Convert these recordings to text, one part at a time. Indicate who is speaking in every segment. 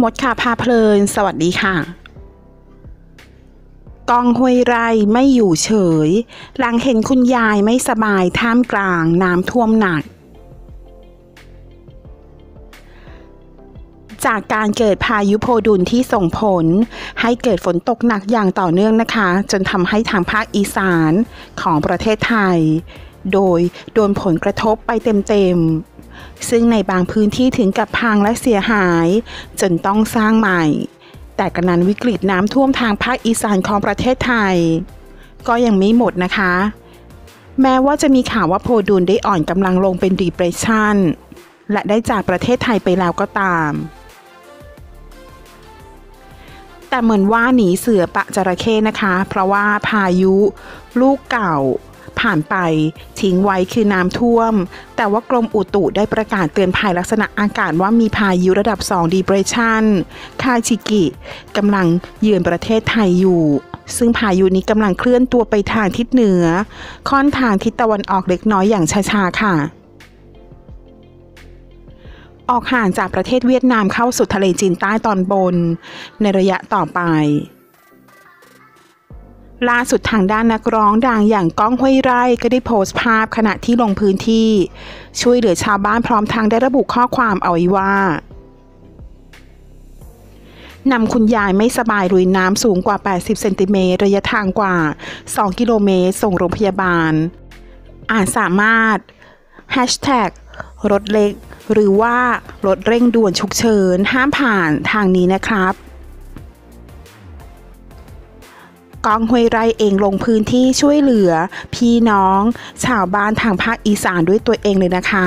Speaker 1: มดค่ะพาเพลิน สวัสดีค่ะ กองห้วยไร่ไม่อยู่เฉย หลังเห็นคุณยายไม่สบายท่ามกลางน้ำท่วมหนัก จากการเกิดพายุโพดุลที่ส่งผล ให้เกิดฝนตกหนักอย่างต่อเนื่องนะคะ จนทำให้ทางภาคอีสานของประเทศไทย โดยโดนผลกระทบไปเต็มๆ ซึ่งในบางพื้นที่ถึงกับพังและเสียหาย จนต้องสร้างใหม่ แต่กระนั้นวิกฤตน้ำท่วมทางภาคอีสานของประเทศไทย ก็ยังไม่หมดนะคะ แม้ว่าจะมีข่าวว่าโพดุลได้อ่อนกำลังลงเป็นดีเปรสชันและได้จากประเทศไทยไปแล้วก็ตามแต่เหมือนว่าหนีเสือปะจระเข้นะคะ เพราะว่าพายุ ลูกเก่า ผ่านไป ทิ้งไว้คือน้ำท่วม แต่ว่ากรมอุตุได้ประกาศเตือนภัยลักษณะอากาศว่ามีพายุระดับ2 depression คาชิกิกำลังเยือนประเทศไทยอยู่ ซึ่งพายุนี้กำลังเคลื่อนตัวไปทางทิศเหนือ ค่อนทางทิศตะวันออกเล็กน้อยอย่างช้าๆค่ะออกห่างจากประเทศเวียดนามเข้าสู่ทะเลจีนใต้ตอนบน ในระยะต่อไป ล่าสุดทางด้านนักร้องดังอย่างก้องห้วยไร่ก็ได้โพสต์ภาพขณะที่ลงพื้นที่ ช่วยเหลือชาวบ้านพร้อมทางได้ระบุข้อความเอาไว้ว่านำคุณยายไม่สบายลุยน้ำสูงกว่า 80 เซนติเมตรระยะทางกว่า 2 กิโลเมตร ส่งโรงพยาบาล อาจสามารถ Hashtag รถเล็ก หรือว่ารถเร่งด่วนฉุกเฉินห้ามผ่านทางนี้นะครับ กองห้วยไร่เองลงพื้นที่ช่วยเหลือ พี่น้อง ชาวบ้านทางภาคอีสานด้วยตัวเองเลยนะคะ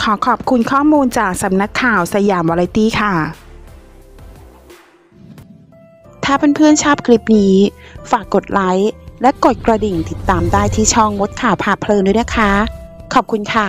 Speaker 1: ขอขอบคุณข้อมูลจากสำนักข่าวสยามวาไรตี้ค่ะ ถ้าเพื่อนๆชอบคลิปนี้ ฝากกดไลค์และกดกระดิ่งติดตามได้ที่ช่องมดข่าวพาเพลินด้วยนะคะ ขอบคุณค่ะ